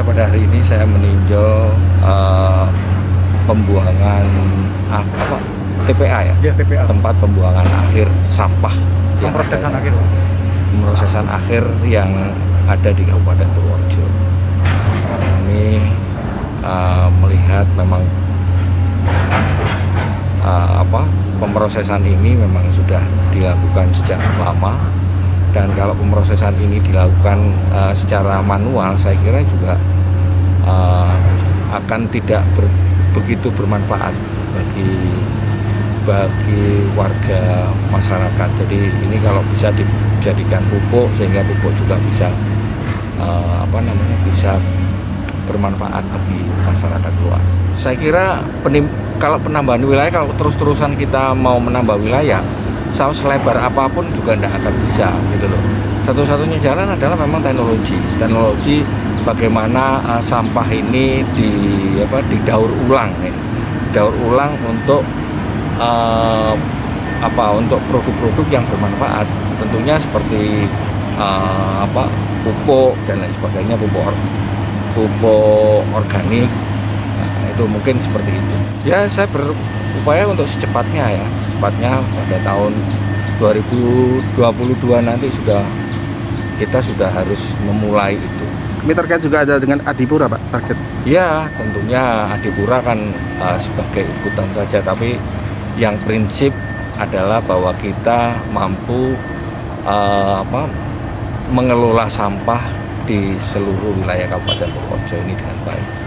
pada hari ini saya meninjau uh, pembuangan ah, apa TPA ya, Ya TPA. tempat pembuangan akhir sampah yang Pemrosesan ada- akhir. pemrosesan akhir yang ada di Kabupaten Purworejo. Ini uh, melihat memang uh, apa pemrosesan ini memang sudah dilakukan sejak lama dan kalau pemrosesan ini dilakukan uh, secara manual saya kira juga uh, akan tidak ber- begitu bermanfaat bagi bagi warga masyarakat. Jadi ini kalau bisa dijadikan pupuk sehingga pupuk juga bisa eh, apa namanya bisa bermanfaat bagi masyarakat luas. Saya kira penim- kalau penambahan wilayah kalau terus-terusan kita mau menambah wilayah sama selebar apa pun juga tidak akan bisa gitu loh. Satu-satunya jalan adalah memang teknologi. Teknologi bagaimana eh, sampah ini di apa didaur ulang nih. Daur ulang untuk eh, apa untuk produk-produk yang bermanfaat tentunya seperti eh, apa pupuk dan lain sebagainya pupuk or- pupuk organik Nah, itu mungkin seperti itu ya saya berupaya untuk secepatnya ya secepatnya pada tahun 2022 nanti sudah kita sudah harus memulai itu Ini terkait juga ada dengan Adipura Pak target. Ya, tentunya Adipura kan uh, sebagai ikutan saja, tapi yang prinsip adalah bahwa kita mampu uh, apa, mengelola sampah di seluruh wilayah Kabupaten Purworejo ini dengan baik.